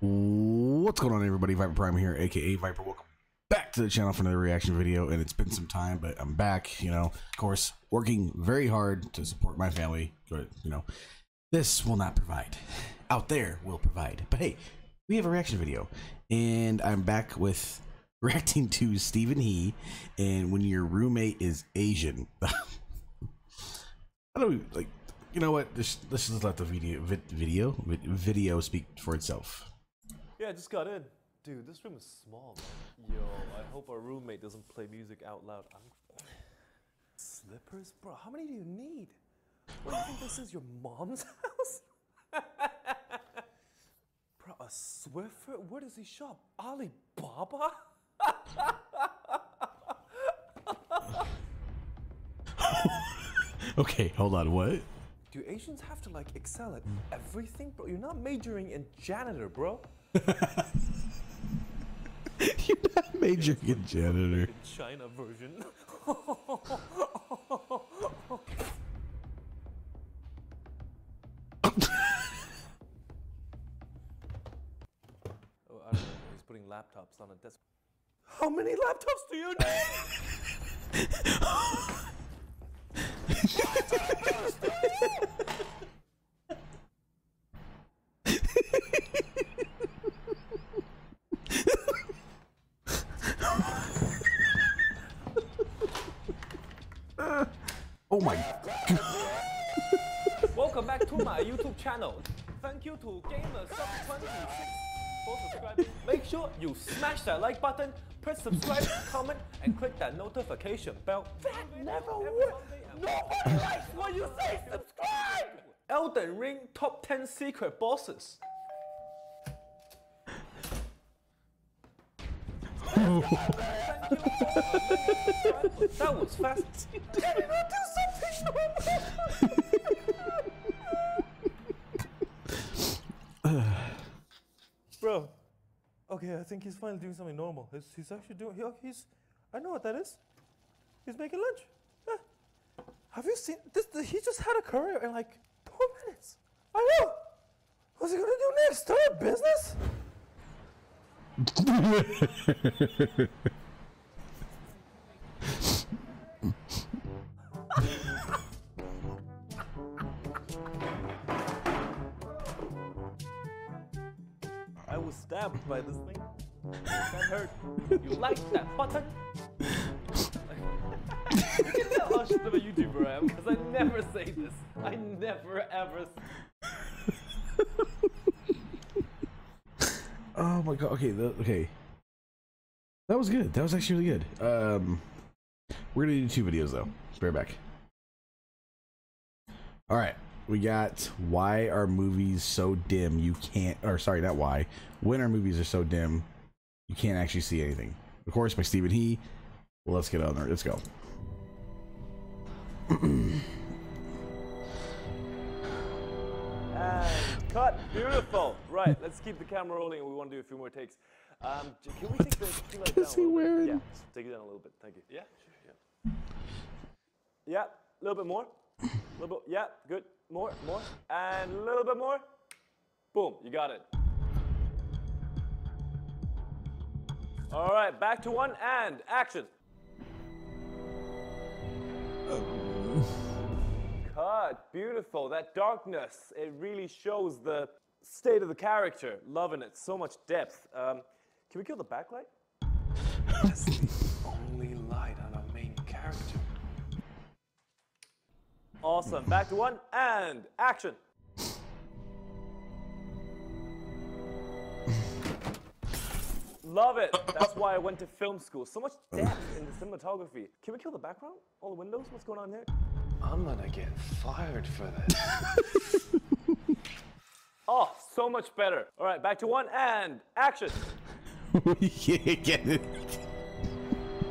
What's going on, everybody? Viper Prime here, aka Viper. Welcome back to the channel for another reaction video. And it's been some time, but I'm back. You know, of course, working very hard to support my family. But you know, this will not provide. Out there will provide. But hey, we have a reaction video, and I'm back with reacting to Steven He. And when your roommate is Asian, I don't like. You know what? Let's, let's just let the video vid, video vid, video speak for itself. Yeah, I just got in. Dude, this room is small. man. Yo, I hope our roommate doesn't play music out loud. I'm... Slippers? Bro, how many do you need? What, do you think this is your mom's house? Bro, a Swiffer? Where does he shop? Alibaba? Okay, hold on. What? Do Asians have to like excel at everything, bro? You're not majoring in janitor, bro. You're not majoring in janitor. China version. Oh, I don't know. He's putting laptops on a desk. How many laptops do you need? Oh my. Welcome back to my YouTube channel. Thank you to Gamer Sub 26 for subscribing. Make sure you smash that like button, press subscribe, comment, and click that notification bell. That never works. Nobody likes when you say subscribe. Elden Ring top 10 secret bosses. Thank you for- that was fast. Can we not do something normal? Bro, okay, I think he's finally doing something normal. He's, he's actually doing. He, he's. I know what that is. He's making lunch. Yeah. Have you seen this? He just had a career in like two minutes. I know. What's he gonna do next? Start a business? stabbed by this thing. That hurt. You like that button? you can tell how shit of a YouTuber I am because I never say this. I never ever. Oh my god. Okay. The, okay. That was good. That was actually really good. Um, we're gonna do two videos though. Bear back. All right. We got why are movies so dim you can't or sorry, not why. When our movies are so dim you can't actually see anything. Of course by Steven He. Well, let's get on there. Let's go. And cut. Beautiful. Right. Let's keep the camera rolling, we want to do a few more takes. Um, can we take the key light down? is a he wearing? Yeah. Take it down a little bit. Thank you. Yeah. Sure. Yeah. Yeah. A little bit more. A little bit. Yeah. Good. More. More. And a little bit more. Boom. You got it. All right. Back to one and action. Cut. Beautiful. That darkness, it really shows the state of the character. Loving it. So much depth. Um, can we kill the backlight? That's the only light on our main character. Awesome. Back to one and action. Love it. That's why I went to film school. So much depth in the cinematography. Can we kill the background? All the windows? What's going on here? I'm gonna get fired for this. Oh, so much better. All right, back to one and action. yeah, get it.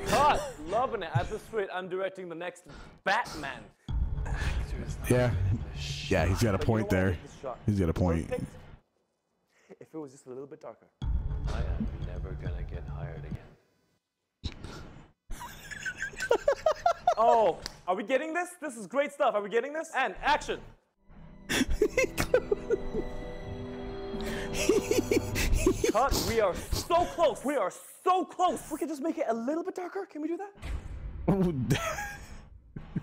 Cut. Loving it. At this rate, I'm directing the next Batman. Actors not Yeah. in the sh- Yeah, he's got a But you know point there. He's got a point. If it was just a little bit darker. I am never gonna get hired again. Oh, are we getting this? This is great stuff. Are we getting this? And action. Cut. We are so close. We are so close. We can just make it a little bit darker. Can we do that?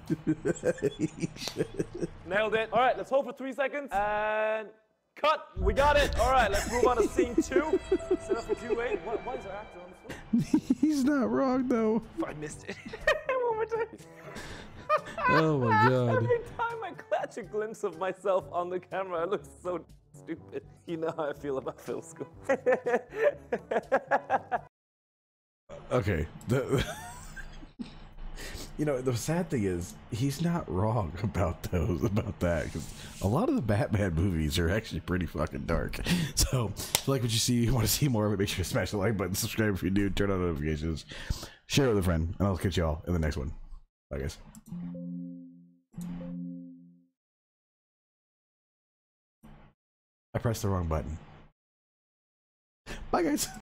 Nailed it. All right, let's hold for three seconds and cut. We got it. All right, let's move on to scene two. Set up for two eight. What, why is our actor on? He's not wrong though. If I missed it. One more time. Oh my god. Every time I catch a glimpse of myself on the camera, I look so stupid. You know how I feel about film school. Okay. The, you know, the sad thing is he's not wrong about those about that because a lot of the Batman movies are actually pretty fucking dark. So, if you like what you see, you want to see more of it, make sure to smash the like button, subscribe if you're new, turn on notifications, share it with a friend, and I'll catch y'all in the next one. Bye, guys. I pressed the wrong button. Bye, guys.